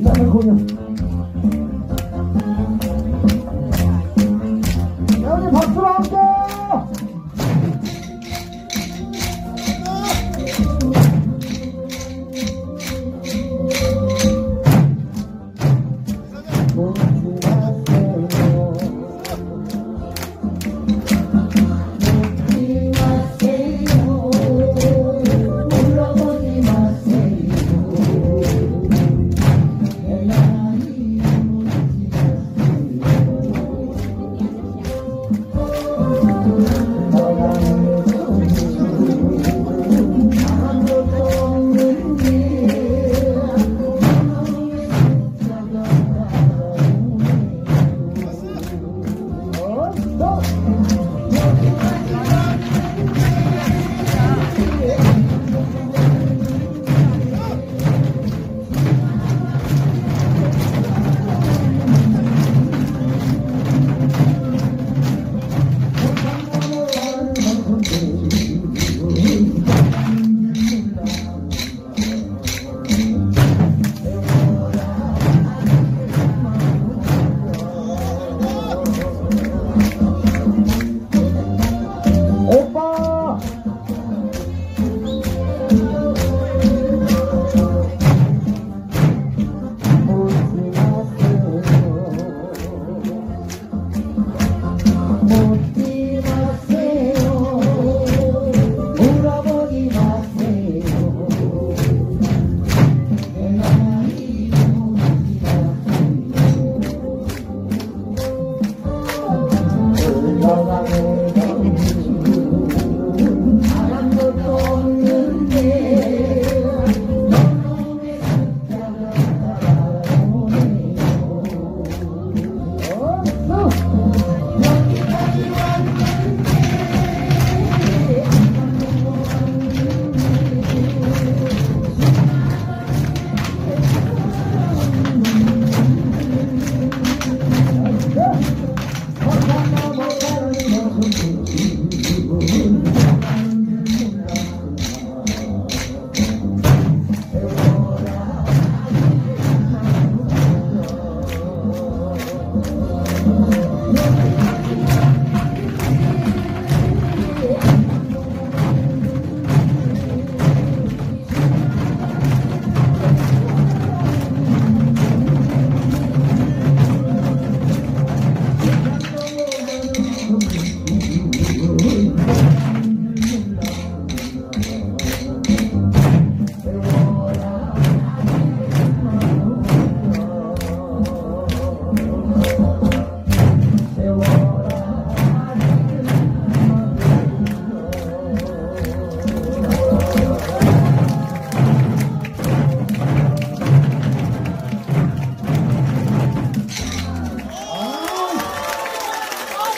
那个姑娘。